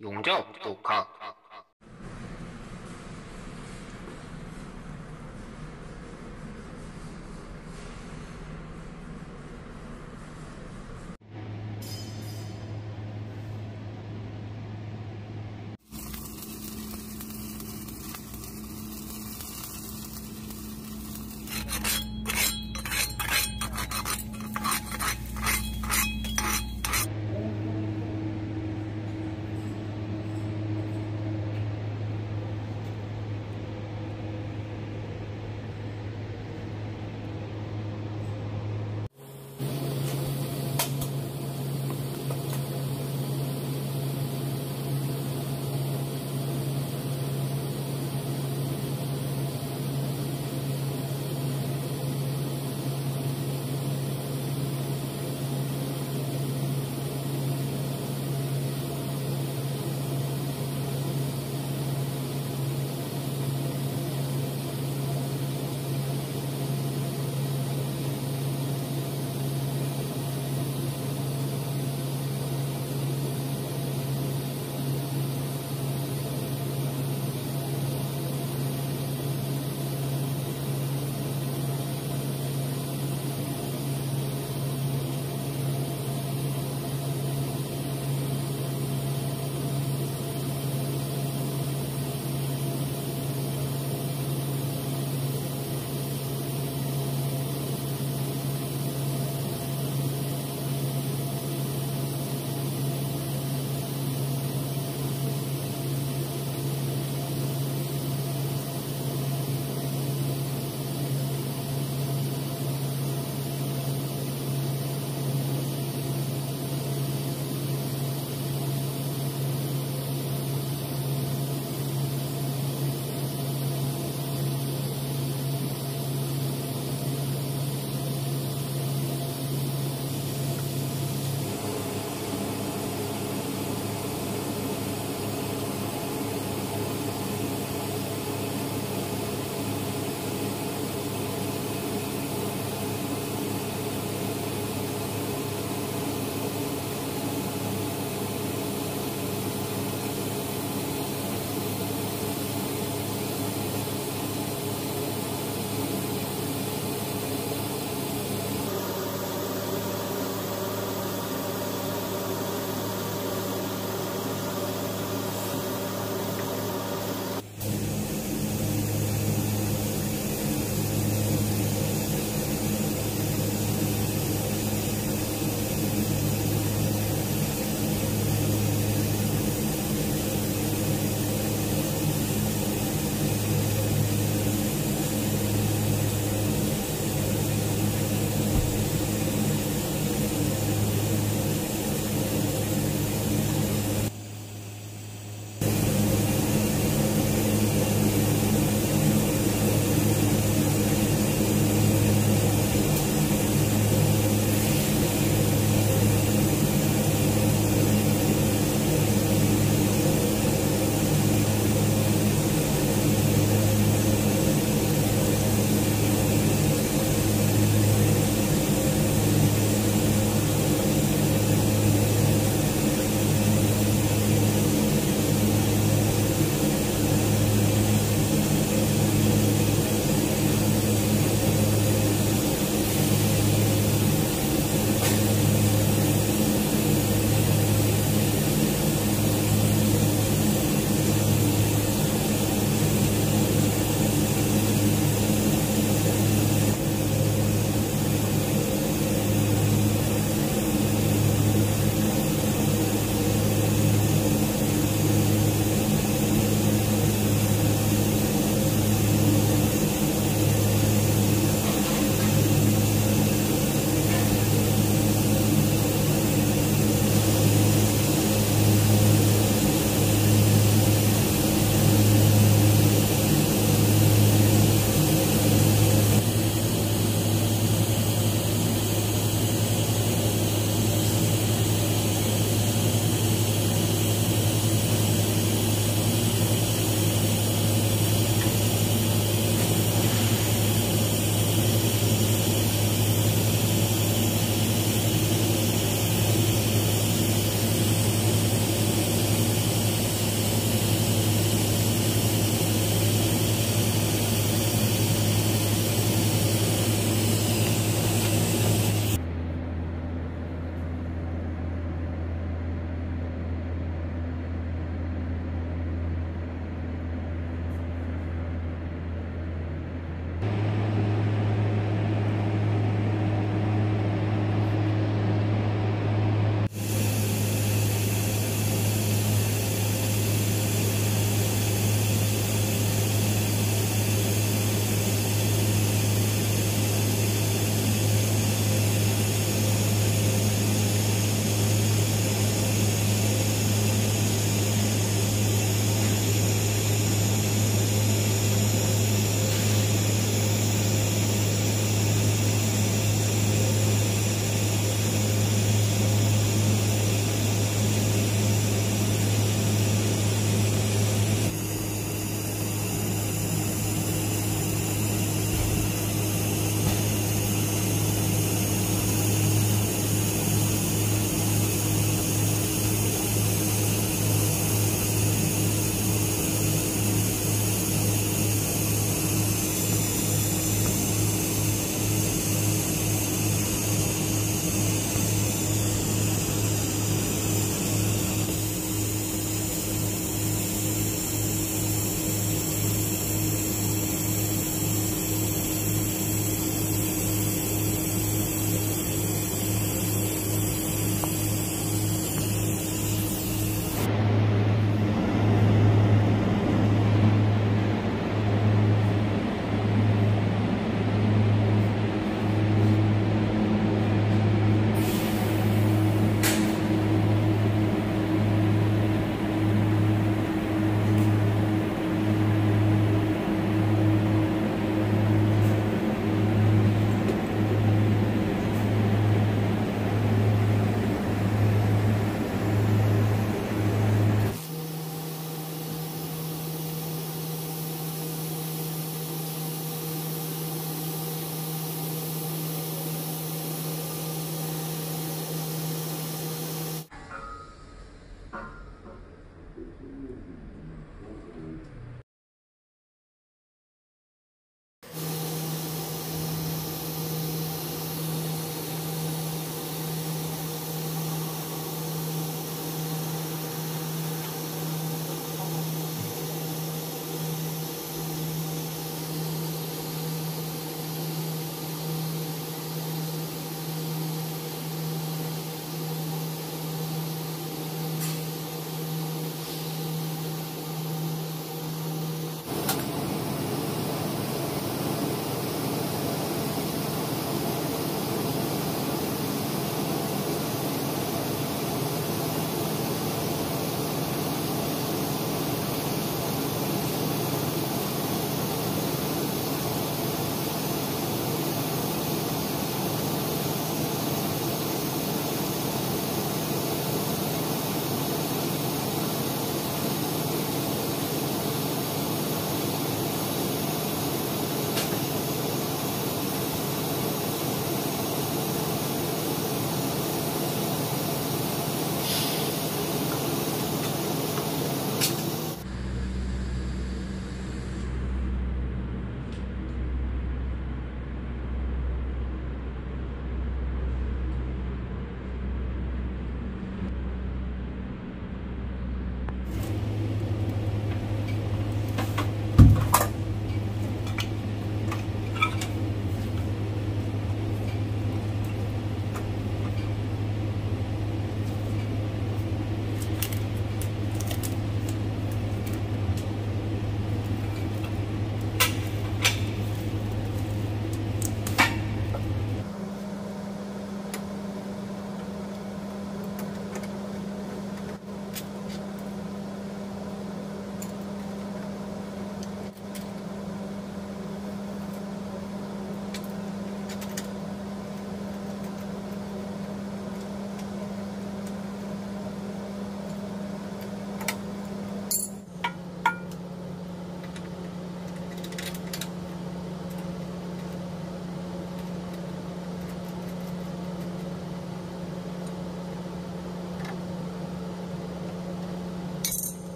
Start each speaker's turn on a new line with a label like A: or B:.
A: 용접, 독학,